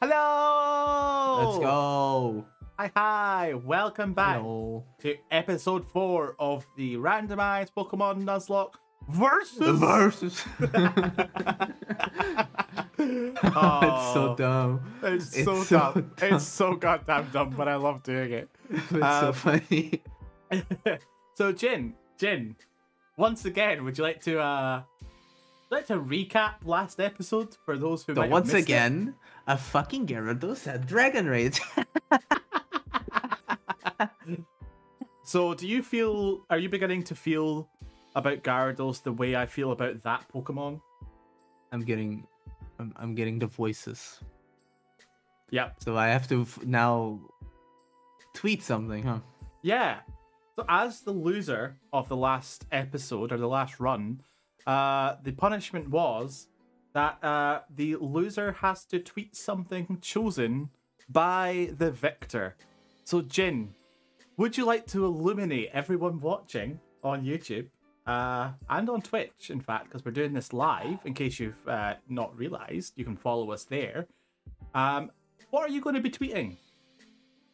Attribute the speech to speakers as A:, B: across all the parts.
A: Hello!
B: Let's go.
A: Hi, hi. Welcome back
B: Hello.
A: to episode 4 of the randomized Pokemon Nuzlocke versus.
B: The versus.
A: Oh,
B: it's so dumb.
A: It's,
B: It's
A: so,
B: so
A: dumb.
B: dumb.
A: It's so goddamn dumb, but I love doing it.
B: It's so
A: Um,
B: funny.
A: so, Jin, Jin, once again, would you like to uh, like to recap last episode for those who
B: So once
A: missed it?
B: again, a fucking Gyarados had Dragon Rage.
A: So, do you feel? Are you beginning to feel about Gyarados the way I feel about that Pokemon?
B: I'm getting, I'm, I'm getting the voices.
A: Yep.
B: So I have to f- now tweet something, huh?
A: Yeah. So, as the loser of the last episode or the last run, uh, the punishment was that uh, the loser has to tweet something chosen by the victor. So, Jin, would you like to illuminate everyone watching on YouTube uh, and on Twitch, in fact, because we're doing this live, in case you've uh, not realized, you can follow us there. Um, what are you going to be tweeting?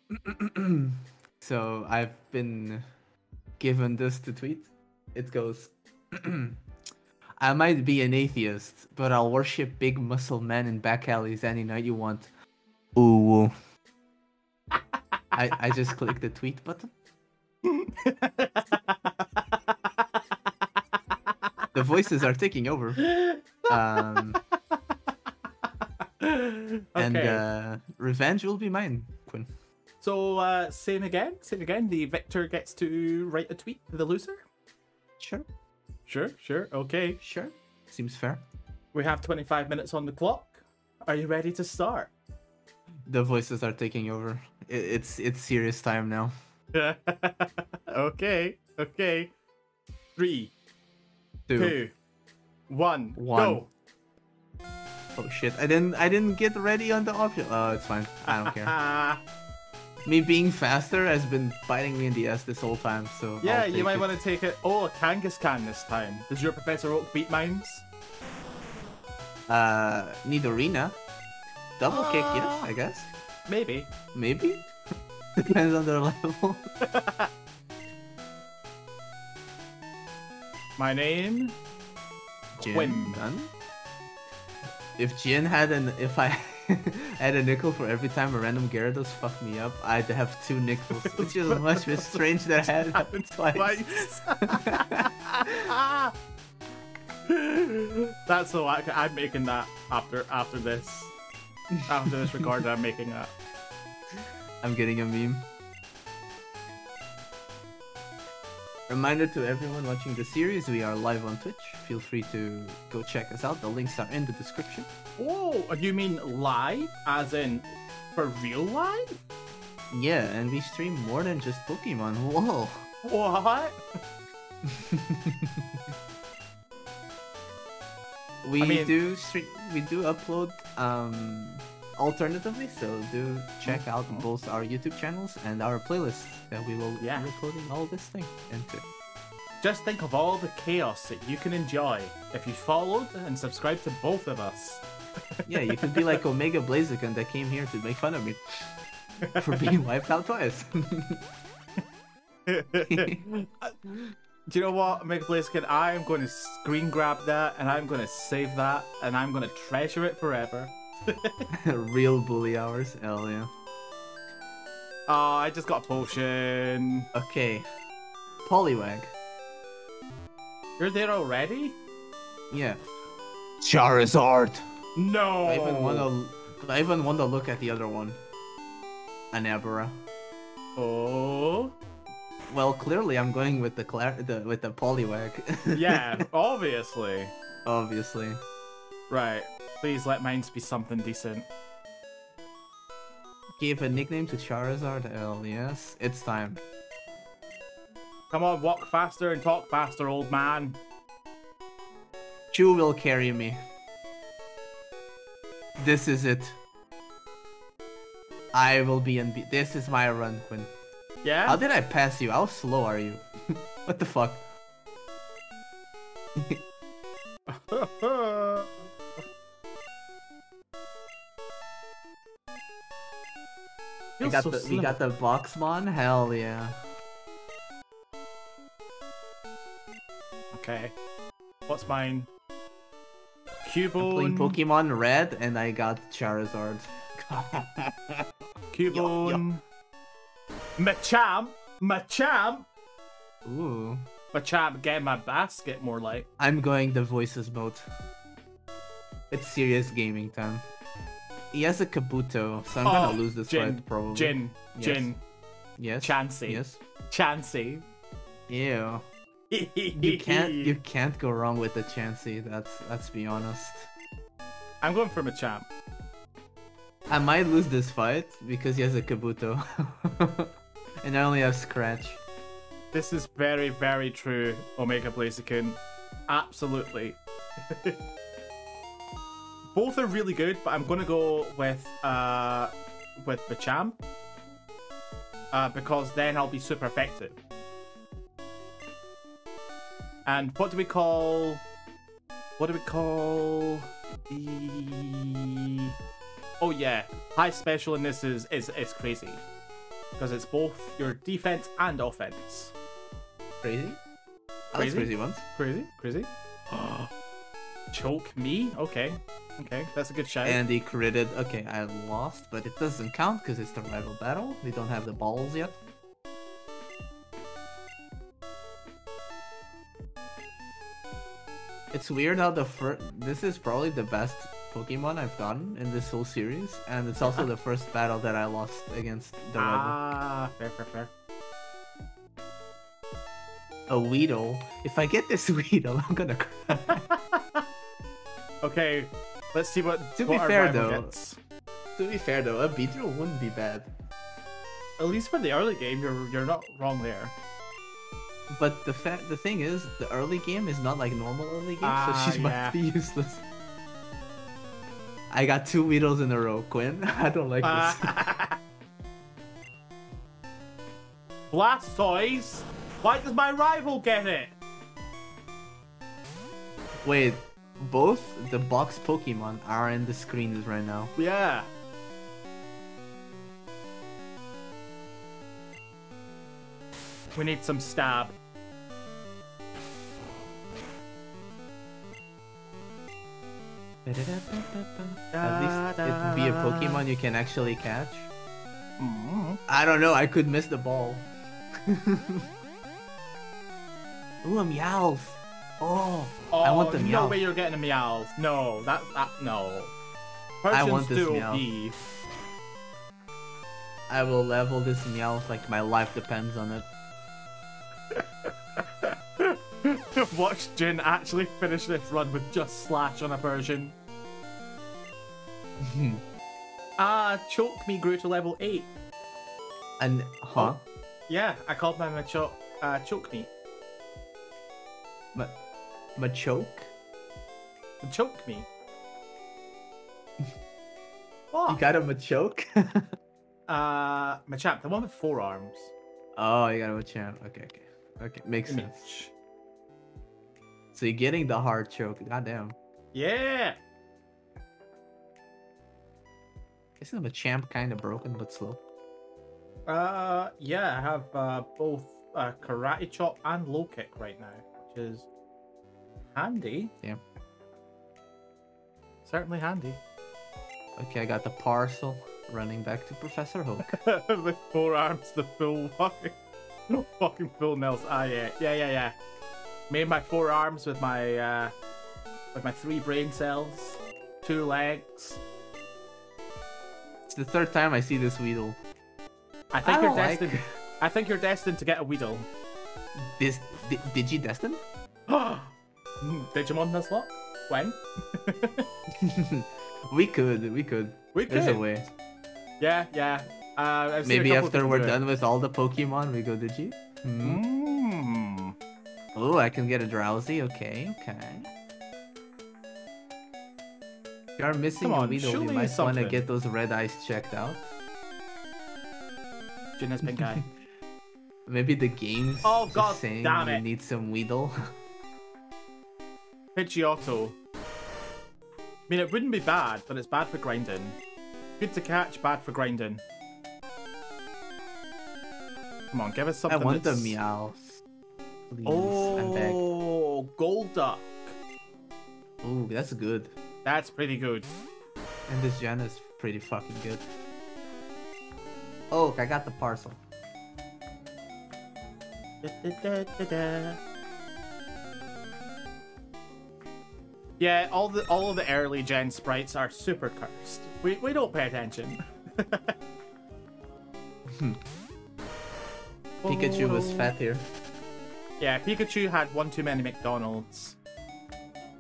B: So I've been given this to tweet. It goes I might be an atheist, but I'll worship big muscle men in back alleys any night you want. Ooh. I, I just clicked the tweet button. The voices are taking over. Um, and uh, revenge will be mine, Quinn.
A: So uh, same again, same again. The victor gets to write a tweet the loser.
B: Sure,
A: Sure, sure. Okay,
B: sure. Seems fair.
A: we have 25 minutes on the clock. Are you ready to start?
B: The voices are taking over. It's it's serious time now.
A: okay, okay. Three,
B: Two.
A: two, one,
B: One.
A: go.
B: Oh shit! I didn't I didn't get ready on the option. Oh, it's fine. I don't care. Me being faster has been biting me in the ass this whole time. So
A: yeah, you might
B: it.
A: want to take it. Oh, a Kangaskhan this time. Does your Professor Oak beat mines?
B: Uh, Nidorina. Double kick, yes,
A: Ah.
B: I guess.
A: Maybe.
B: Maybe. Depends on their level.
A: My name?
B: Jin
A: Quinn.
B: If Jin had an if I had a nickel for every time a random Gyarados fucked me up, I'd have two nickels, which is much more strange that I had it happen twice.
A: Twice. That's so I, I'm making that after after this. After this recording, I'm making that.
B: I'm getting a meme. Reminder to everyone watching the series, we are live on Twitch. Feel free to go check us out. The links are in the description.
A: Oh, you mean live? As in for real live?
B: Yeah, and we stream more than just Pokemon. Whoa.
A: What?
B: We
A: I mean-
B: do stream, we do upload um alternatively, so do check out
A: Mhm.
B: both our YouTube channels and our playlists that we will
A: Yeah.
B: be recording all this thing into.
A: Just think of all the chaos that you can enjoy if you followed and subscribed to both of us.
B: Yeah, you could be like Omega Blaziken that came here to make fun of me for being wiped out twice.
A: Do you know what, Omega Blaziken? I am going to screen grab that and I'm going to save that and I'm going to treasure it forever.
B: Real bully hours, hell yeah.
A: Oh, I just got a potion.
B: Okay, Poliwag.
A: You're there already?
B: Yeah. Charizard.
A: No.
B: I even want to. I even want to look at the other one. Anabara.
A: Oh.
B: Well, clearly I'm going with the Cla- the with the Poliwag.
A: Yeah, obviously.
B: Obviously.
A: Right. Please let mine be something decent.
B: Gave a nickname to Charizard. L, yes. It's time.
A: Come on, walk faster and talk faster, old man.
B: Chew will carry me. This is it. I will be in. This is my run, Quinn.
A: Yeah?
B: How did I pass you? How slow are you? what the fuck? We
A: Feels
B: got
A: so
B: the we
A: slim.
B: got the Boxmon. Hell yeah.
A: Okay. What's mine?
B: I'm playing
A: Cubone.
B: Pokemon Red and I got Charizard.
A: Cubone. Machamp. Machamp.
B: Ooh.
A: Machamp get my basket more like.
B: I'm going the voices mode. It's serious gaming time. He has a Kabuto, so I'm
A: Oh,
B: gonna lose this
A: Jin,
B: fight probably.
A: Jin.
B: Yes.
A: Jin.
B: Yes.
A: Chansey.
B: Yes.
A: Chansey.
B: Ew. You can't you can't go wrong with the Chansey, that's let's be honest.
A: I'm going for Machamp.
B: I might lose this fight because he has a Kabuto. and I only have Scratch.
A: This is very, very true, Omega Blaziken. Absolutely. Both are really good, but I'm gonna go with uh with Machamp. Uh, because then I'll be super effective. And what do we call what do we call the Oh yeah, high special in this is is, is crazy. Because it's both your defense and offense.
B: Crazy? I like
A: Crazy?
B: crazy ones.
A: Crazy, crazy. Choke me? Okay, okay, that's a good shot.
B: And he critted. Okay, I lost, but it doesn't count because it's the rival battle. We don't have the balls yet. It's weird how the first. This is probably the best Pokemon I've gotten in this whole series, and it's also the first battle that I lost against the rival.
A: ah, fair, fair, fair.
B: A Weedle. If I get this Weedle, I'm gonna cry.
A: Okay, let's see what.
B: To
A: what
B: be fair, though-
A: gets.
B: to be fair though, a Beedrill wouldn't be bad.
A: At least for the early game, you're you're not wrong there.
B: But the fa- the thing is, the early game is not like normal early game,
A: Ah,
B: so she's
A: yeah.
B: might be useless. I got two Weedles in a row, Quinn. I don't like this.
A: Ah. Blastoise. Why does my rival get it?
B: Wait, both the box Pokemon are in the screens right now.
A: Yeah. We need some stab.
B: At least it'd be a Pokemon you can actually catch.
A: Mm.
B: I don't know, I could miss the ball. Ooh, a Meowth! Oh,
A: Oh,
B: I want the
A: no way you're getting a Meowth. No, that, that no.
B: I want
A: Persians
B: this
A: do
B: Meowth. I will level this Meowth like my life depends on it.
A: Watch Jin actually finish this run with just Slash on a Persian. Ah, Choke Me grew to level 8.
B: And, huh?
A: Yeah, I called my Machoke uh, Choke Me.
B: Ma- Machoke?
A: Choke Me. what?
B: You got a Machoke?
A: Uh, Machamp, the one with four arms.
B: oh, you got a Machamp. Okay, okay. Okay, makes sense. So you're getting the hard choke. Goddamn.
A: Yeah.
B: Isn't Machamp kind of broken but slow?
A: Uh, yeah, I have uh, both uh, Karate Chop and Low Kick right now, which is handy.
B: Yeah.
A: Certainly handy.
B: Okay, I got the parcel. Running back to Professor Hook.
A: the four arms, the full fucking, fucking full nails. Ah, yeah, yeah, yeah, yeah. Made my four arms with my uh, with my three brain cells, two legs.
B: it's the third time I see this Weedle.
A: I think
B: I
A: you're
B: like-
A: destined. I think you're destined to get a Weedle.
B: This di- Digi Destined?
A: Hmm, Digimon Nuzlocke? When?
B: we could, we could.
A: We could.
B: There's a way.
A: Yeah, yeah. Uh, I've seen a
B: Maybe after we're done with all the Pokemon, we go Digi. Hmm.
A: Mm.
B: Oh, I can get a Drowzee. Okay, okay. If you're missing
A: Come
B: a
A: on,
B: Weedle, you might want to get those red eyes checked out.
A: Jin has been guy.
B: Maybe the game's
A: Oh, God
B: saying
A: damn
B: you
A: it.
B: need some Weedle.
A: Pidgeotto. I mean, it wouldn't be bad, but it's bad for grinding. Good to catch, bad for grinding. Come on, give us something.
B: I want the
A: that's-
B: meows. Please,
A: Oh, Golduck.
B: Ooh, that's good.
A: That's pretty good.
B: And this gen is pretty fucking good. Oh, I got the parcel.
A: Yeah, all the all of the early gen sprites are super cursed. We we don't pay attention.
B: Pikachu was fat here.
A: Yeah, Pikachu had one too many McDonald's.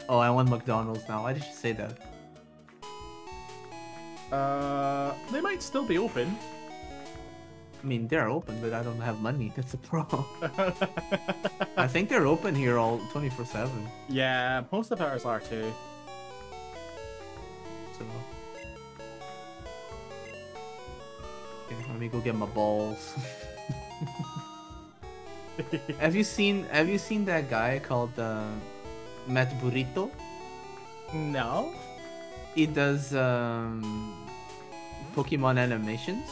B: Oh, I want McDonald's now. Why did you say that?
A: Uh, they might still be open.
B: I mean, they're open, but I don't have money. That's a problem. I think they're open here all 24/7.
A: yeah, most of ours are too.
B: So. Okay, let me go get my balls. have you seen Have you seen that guy called uh, Matt Burrito?
A: no.
B: He does um, Pokemon animations.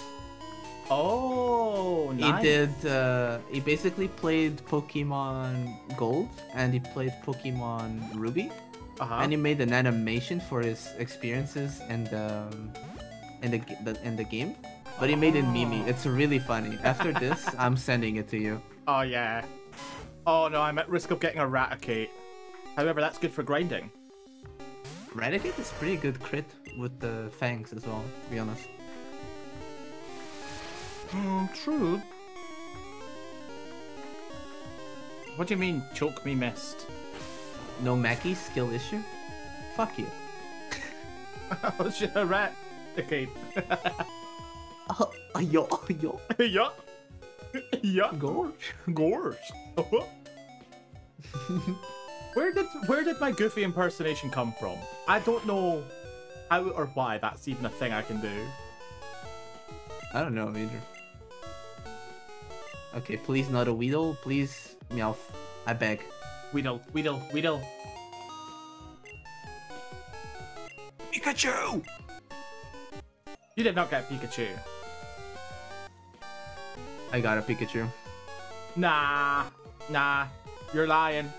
A: Oh, nice.
B: He did. Uh, he basically played Pokemon Gold and he played Pokemon Ruby,
A: Uh-huh.
B: and he made an animation for his experiences and um, in the, the in the game. But he made it meme.
A: Oh.
B: It's really funny. After this, I'm sending it to you.
A: Oh yeah. Oh no, I'm at risk of getting a Raticate. However, that's good for grinding.
B: Raticate is pretty good crit with the fangs as well. To be honest.
A: Hmm, true. What do you mean, choke me missed?
B: No Mackie skill issue. Fuck you.
A: Oh, shit, a rat. Okay.
B: Oh, yo, yo,
A: yup. yup.
B: gorge.
A: Gorge. where did where did my goofy impersonation come from? I don't know how or why that's even a thing I can do.
B: I don't know either. Okay, please not a Weedle. Please, Meowth. I beg.
A: Weedle, Weedle, Weedle.
B: Pikachu!
A: You did not get Pikachu.
B: I got a Pikachu.
A: Nah, nah, you're lying.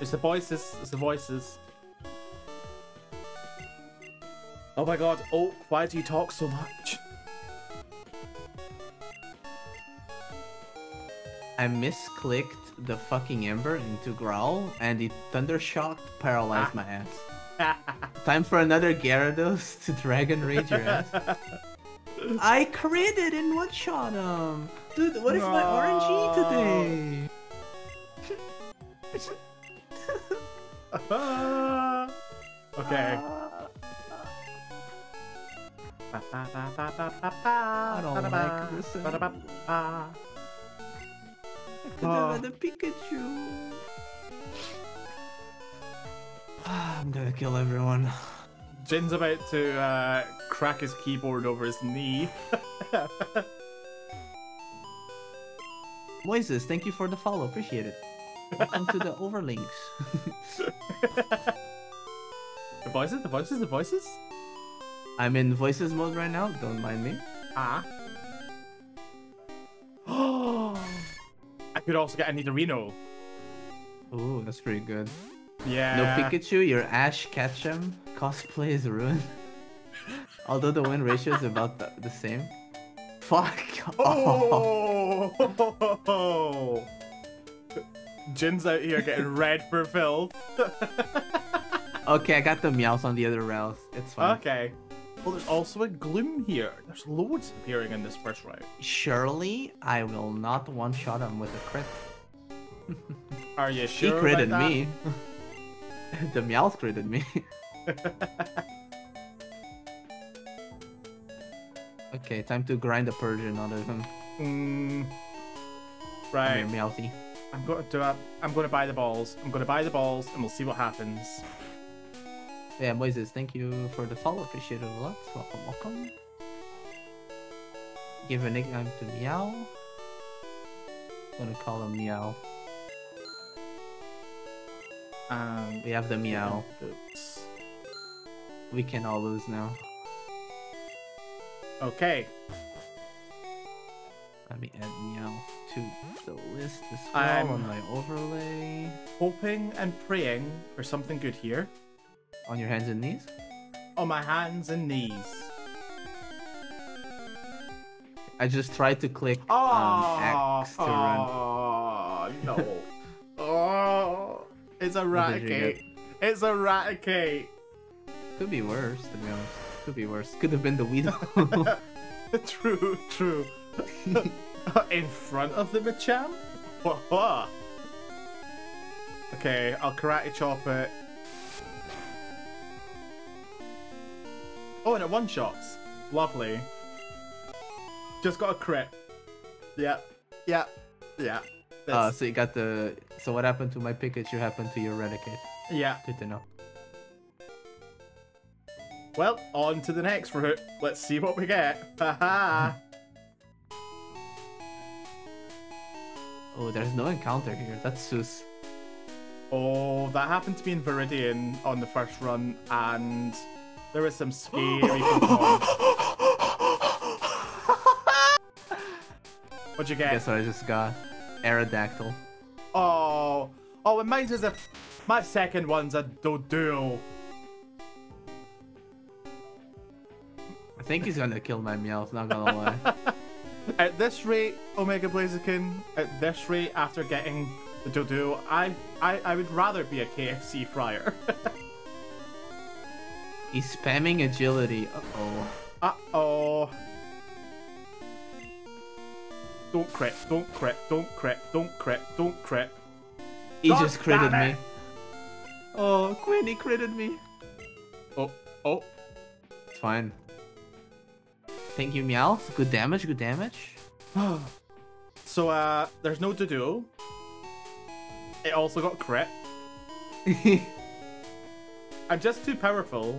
A: It's the voices, it's the voices. Oh my god, Oak, why do you talk so much?
B: I misclicked the fucking Ember into Growl, and the Thunder Shock paralyzed my ass. Time for another Gyarados to Dragon Rage your ass. I critted and one shot him! Dude, what is my RNG today?
A: okay.
B: I don't like this anymore. I could have had a Pikachu. I'm gonna kill everyone.
A: Jin's about to uh, crack his keyboard over his knee.
B: Moises, thank you for the follow. Appreciate it. Welcome to the overlinks.
A: the voices, the voices, the voices.
B: I'm in voices mode right now. Don't mind me.
A: Ah. Could also get a Nidorino.
B: Ooh, that's pretty good.
A: Yeah.
B: No Pikachu, your Ash Ketchum cosplay is ruined. Although the win ratio is about the, the same. Fuck.
A: Oh. Jin's out here getting red for filth.
B: Okay, I got the Meowth on the other route. It's fine.
A: okay. Well, there's also a gloom here. There's loads appearing in this first round.
B: Surely I will not one shot him with a crit.
A: Are you sure? He critted
B: me. the Meowth critted me. okay, time to grind the Persian out of him.
A: Mm, right.
B: here, Meowthy.
A: I'm to do i'm going to buy the balls. I'm going to buy the balls, and we'll see what happens.
B: Yeah, Moises, thank you for the follow. Appreciate it a lot. Welcome, welcome. Give a nickname to Meow. gonna call him Meow.
A: Um,
B: We have the Meow.
A: Oops.
B: We can all lose now.
A: Okay.
B: Let me add Meowth to the list as well
A: I'm-
B: on my overlay.
A: Hoping and praying for something good here.
B: On your hands and knees.
A: On my hands and knees.
B: I just tried to click
A: Oh,
B: um, X to ah, run.
A: oh no. oh, it's a
B: What did you get?
A: Raticate. It's a Raticate.
B: Could be worse, to be honest. Could be worse. Could have been the Weedle.
A: true, true. In front of the Machamp? Okay, I'll karate chop it. Oh, and it one shots. Lovely. Just got a crit. Yep. Yep. Yeah.
B: uh, so you got the. So what happened to my Pikachu happened to your Raticate.
A: yeah.
B: Good to know.
A: Well, on to the next route. Let's see what we get. Haha.
B: Oh, there's no encounter here. That's Sus.
A: oh, that happened to me in Viridian on the first run, and there was some scary. What'd you get?
B: Guess what I just got? Aerodactyl.
A: Oh, oh, it mine's as if my second one's a Doduo.
B: I think he's gonna kill my Meowth, not gonna lie.
A: At this rate, Omega Blaziken, at this rate, after getting the Doduo, I, I, I would rather be a KFC fryer.
B: He's spamming agility. Uh oh.
A: Uh oh. Don't crit, don't crit, don't crit, don't crit, don't crit.
B: He
A: God
B: just critted me. Oh, Quinn, he critted me.
A: Oh, oh.
B: It's fine. Thank you, Meowth. Good damage, good damage.
A: so, uh, there's no to-do. It also got crit. I'm just too powerful.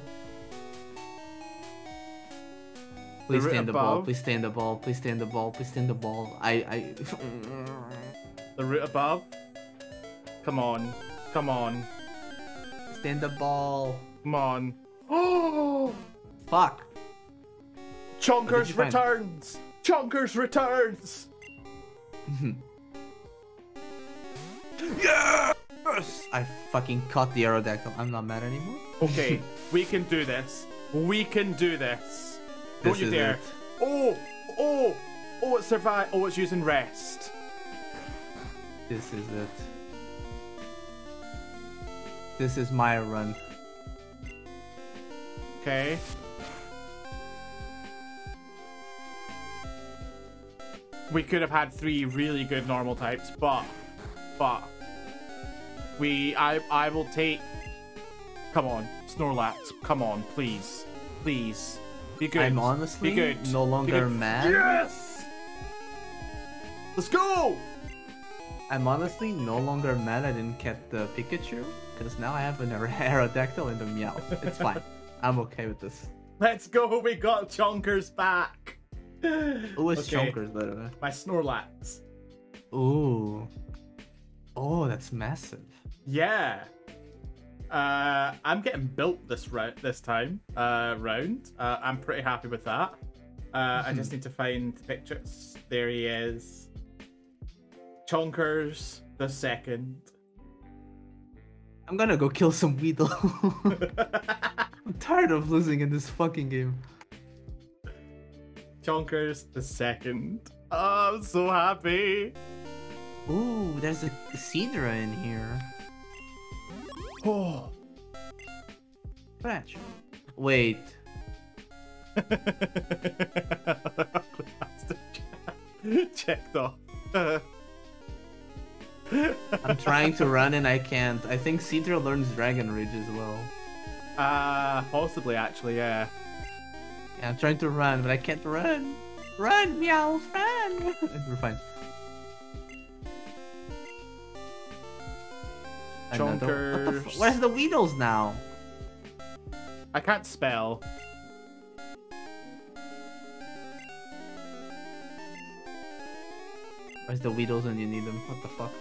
B: Please stay in the ball. Please stay in the ball. Please stay in the ball. Please stay in the ball. I, I.
A: The root above. Come on. Come on.
B: stay in the ball.
A: Come on. Oh!
B: Fuck.
A: Chonkers returns! Chonkers returns!
B: yes! I fucking caught the Aerodactyl. I'm not mad anymore.
A: Okay, we can do this. We can do this. Don't
B: This
A: you dare.
B: it.
A: Oh! Oh! Oh, it survived. Oh, it's using rest.
B: This is it. This is my run.
A: Okay. We could have had three really good normal types, but but we I I will take Come on, Snorlax, come on, please. Please. Be good.
B: I'm honestly
A: Be good.
B: no longer
A: good.
B: mad.
A: Yes! Let's go!
B: I'm honestly no longer mad I didn't get the Pikachu, because now I have an Aerodactyl and a Meowth. It's fine. I'm okay with this.
A: Let's go, we got Chonkers back!
B: Who is
A: Okay.
B: Chonkers, by the way?
A: My Snorlax.
B: Ooh. Oh, that's massive.
A: Yeah. Uh, I'm getting built this round this time uh, round. Uh, I'm pretty happy with that. Uh, I just need to find the pictures. There he is. Chonkers the second.
B: I'm gonna go kill some Weedle. I'm tired of losing in this fucking game.
A: Chonkers the second. Oh, I'm so happy.
B: Ooh, there's a Seadra in here.
A: Oh.
B: Scratch. Wait.
A: Checked off.
B: I'm trying to run and I can't. I think Seadra learns Dragon Rage as well.
A: Uh, possibly actually, yeah.
B: Yeah, I'm trying to run, but I can't run. Run, meow, run. We're fine. Another- What
A: Chonkers.
B: Where's the Weedles now?
A: I can't spell.
B: Where's the Weedles when you need them? What the fuck?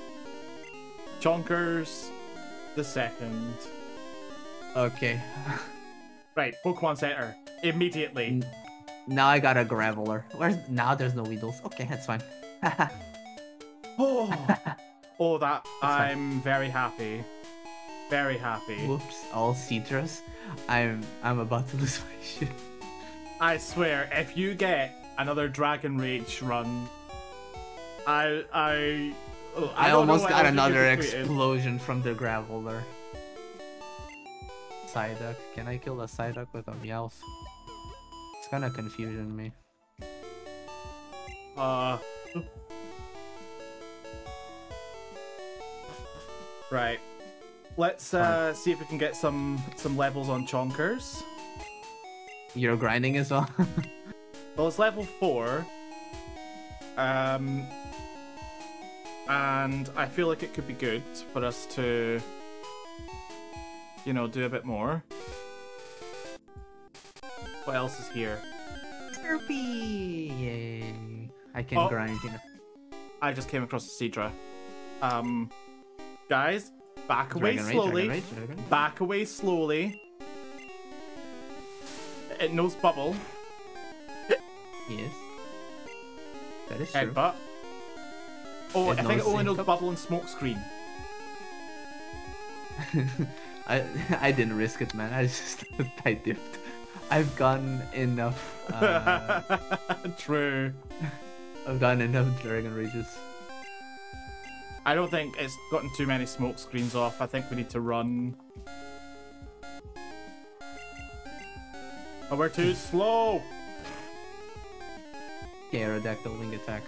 A: Chonkers the second.
B: Okay.
A: Right, Pokemon Center. Immediately.
B: N- now I got a Graveler. Where's now? There's no Weedles. Okay, that's fine.
A: Oh, oh, that I'm very happy. Very happy.
B: Whoops, all citrus. I'm I'm about to lose my shit.
A: I swear, if you get another Dragon Rage run, I I oh,
B: I,
A: don't
B: almost got another
A: could tweet in.
B: explosion from the graveler. Psyduck. Can I kill a Psyduck with a Meowth? It's kinda confusing me.
A: Uh. Right. Let's uh, see if we can get some some levels on Chonkers.
B: You're grinding as well?
A: Well, it's level four. Um, and I feel like it could be good for us to, you know, do a bit more. What else is here?
B: Slurpee! Yay. I can
A: Oh.
B: grind, you know.
A: I just came across a Seadra. Um, guys, back away
B: Dragon
A: slowly.
B: Rage, Dragon Rage.
A: Back away slowly. It knows bubble.
B: Yes. That is true.
A: Headbutt. Oh,
B: It
A: I think it only knows bubble and smoke screen.
B: I I didn't risk it, man. I just I dipped. I've gotten enough. Uh,
A: True.
B: I've gotten enough Dragon Rages.
A: I don't think it's gotten too many smoke screens off. I think we need to run. Oh, we're too slow.
B: Aerodactyl wing attack.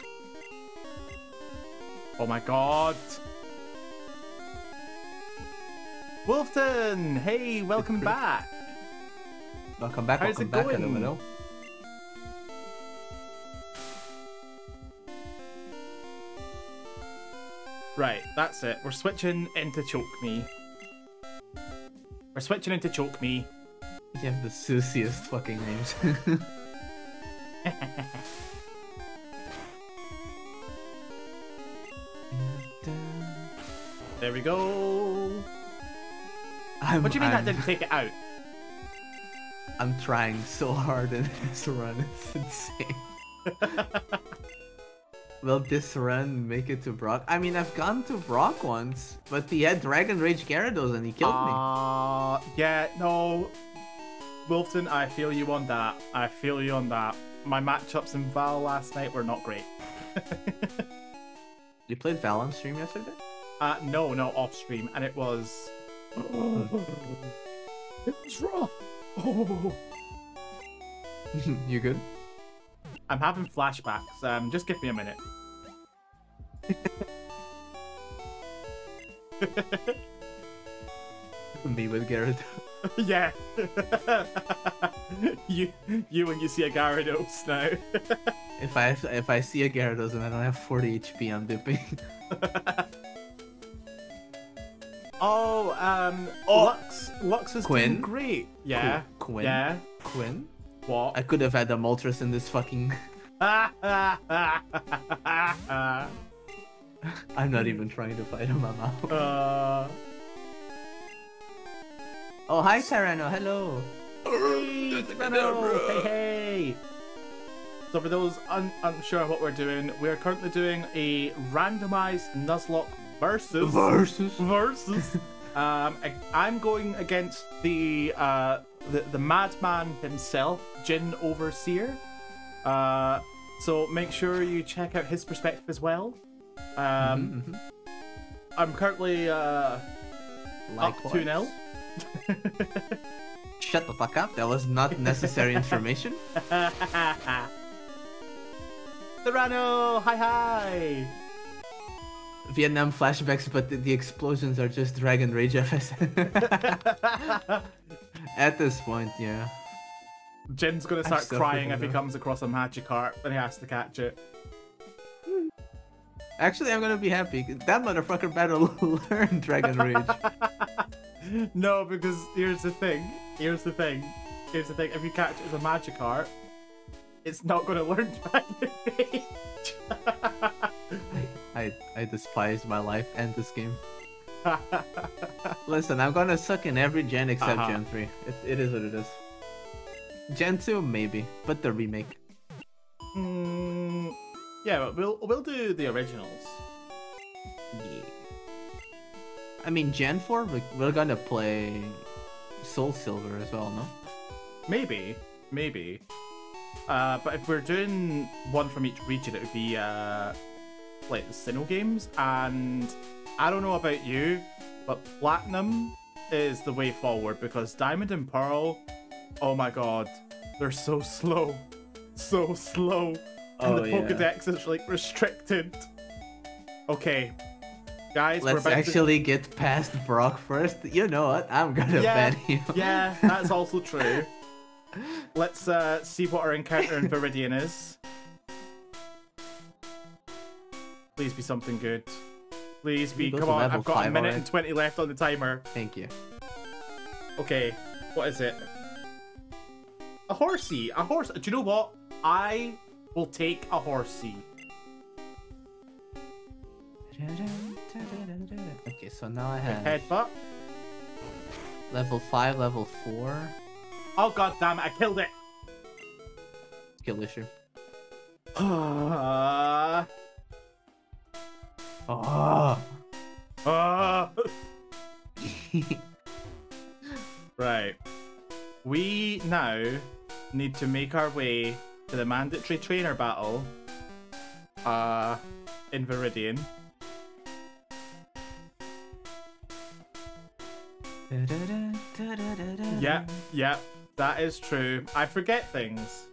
A: Oh my god. Wolfton, hey, welcome back.
B: Welcome back.
A: How's
B: welcome
A: it
B: back,
A: going?
B: Illumino.
A: Right, that's it. We're switching into Choke Me. We're switching into Choke Me.
B: You have the susiest fucking names.
A: There we go.
B: I'm,
A: What do you mean
B: I'm,
A: that didn't take it out?
B: I'm trying so hard in this run. It's insane. Will this run make it to Brock? I mean, I've gone to Brock once, but he had Dragon Rage Gyarados and he killed me.
A: Uh, yeah, no. Wolfton, I feel you on that. I feel you on that. My matchups in Val last night were not great.
B: You played Val on stream yesterday?
A: Uh, no, no, off stream, and it was. it was rough. Oh.
B: you good?
A: I'm having flashbacks. Um, just give me a minute.
B: Me with Gyarados.
A: yeah. you, you when you see a Gyarados now.
B: If I if I see a Gyarados and I don't have 40 HP, I'm dipping.
A: oh, um,
B: Oh.
A: Lux, Lux is
B: Quinn?
A: great. Yeah.
B: Qu- Quinn?
A: Yeah.
B: Quinn?
A: What?
B: I could have had a Moltres in this fucking. I'm not even trying to fight him. I'm out.
A: uh,
B: Oh, hi, Tyranno. Hello.
A: hey, Tyranno, hey, hey. So for those un- unsure what we're doing, we're currently doing a randomized Nuzlocke versus
B: Versus.
A: versus. Um, I- I'm going against the uh the, the madman himself, Jin OverCr. Uh, so make sure you check out his perspective as well. Um,
B: Mhm,
A: I'm currently uh up two 0
B: Shut the fuck up. That was not necessary information.
A: Serrano, hi hi.
B: Vietnam flashbacks, but the, the explosions are just Dragon Rage FS. At this point, yeah.
A: Jin's gonna start crying if he comes across a Magikarp and he has to catch it.
B: Actually, I'm gonna be happy. That motherfucker better learn Dragon Rage.
A: no, because here's the thing. Here's the thing. Here's the thing. If you catch it as a Magikarp, it's not gonna learn Dragon Rage.
B: I I despise my life and this game. Listen, I'm gonna suck in every gen except
A: Uh-huh.
B: Gen 3. It, it is what it is. Gen 2, maybe, but the remake.
A: Mm, Yeah, but we'll we'll do the originals.
B: Yeah. I mean, Gen 4, we- we're gonna play Soul Silver as well, no?
A: Maybe, maybe. Uh, but if we're doing one from each region, it would be uh, like the Sinnoh games. And I don't know about you, but Platinum is the way forward because Diamond and Pearl, oh my god, they're so slow, so slow, and
B: Oh,
A: the
B: yeah.
A: Pokedex is like restricted. Okay, guys,
B: Let's
A: about to-
B: actually get past Brock first. You know what? I'm gonna
A: Yeah,
B: ban you.
A: yeah, that's also true. Let's uh, see what our encounter in Viridian is. Please be something good. Please be. Come on, I've got a minute
B: already.
A: and 20 left on the timer.
B: Thank you.
A: Okay, what is it? A horsey. A horse. Do you know what? I will take a horsey.
B: Okay, so now I have
A: Headbutt.
B: level 5, level 4.
A: Oh god damn it! I killed it.
B: Skill issue.
A: Uh,
B: Ah.
A: Ah. Right. We now need to make our way to the mandatory trainer battle uh in Viridian. Yep, yep, that is true. I forget things.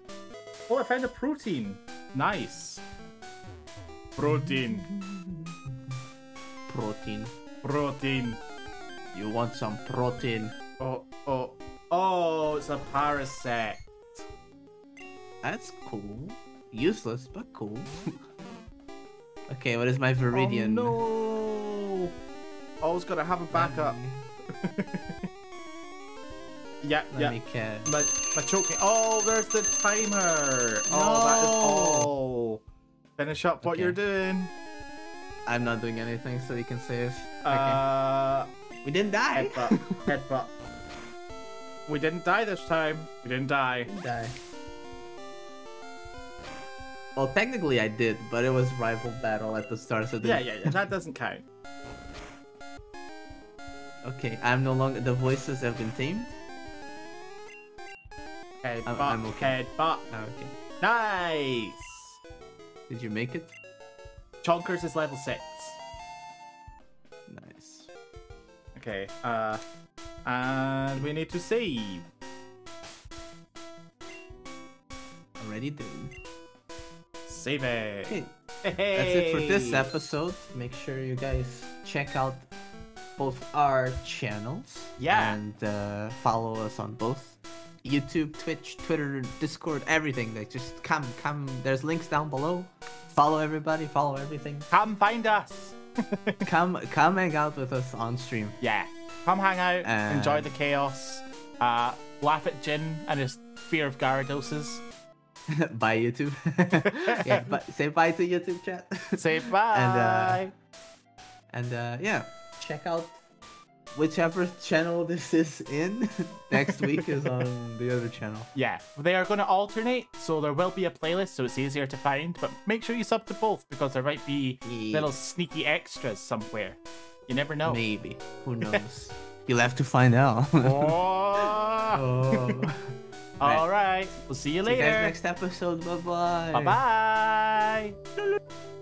A: Oh, I found a protein. Nice. Protein.
B: Protein.
A: Protein.
B: You want some protein?
A: Oh, oh, oh, it's a parasect.
B: That's cool. Useless, but cool. okay, what is my Viridian?
A: Oh, no. Always gotta have a backup. yeah,
B: Let
A: yeah.
B: me catch.
A: My, my choking. Oh, there's the timer. Oh, that is all. Finish up what
B: Okay.
A: you're doing.
B: I'm not doing anything, so you can save.
A: Uh,
B: We didn't die.
A: headbutt, headbutt. We didn't die this time. We didn't die.
B: didn't die. Well, technically I did, but it was rival battle at the start, so
A: Yeah, yeah, yeah. That doesn't count.
B: Okay, I'm no longer. The voices have been tamed.
A: Headbutt,
B: I'm okay.
A: headbutt.
B: Oh, okay.
A: Nice.
B: Did you make it?
A: Chonkers is level six.
B: Nice.
A: Okay. Uh, and we need to save.
B: Already did.
A: Save it.
B: Okay,
A: Hey.
B: that's it for this episode. Make sure you guys check out both our channels.
A: Yeah.
B: And uh, follow us on both YouTube, Twitch, Twitter, Discord, everything. Like just come, come. There's links down below. Follow everybody. Follow everything.
A: Come find us.
B: come, come hang out with us on stream.
A: Yeah. Come hang out.
B: Uh,
A: enjoy the chaos. Uh, laugh at Jin and his fear of Gyarados.
B: bye YouTube. yeah, but say bye to YouTube chat.
A: Say bye.
B: And uh, yeah, check out whichever channel this is in. Next week is on the other channel.
A: Yeah, they are going to alternate, so there will be a playlist, so it's easier to find. But make sure you sub to both because there might be
B: Yeah.
A: little sneaky extras somewhere. You never know.
B: Maybe. Who knows? You'll have to find out.
A: oh.
B: Oh.
A: All right. We'll see you
B: See you
A: later.
B: guys next episode. Bye bye.
A: Bye bye.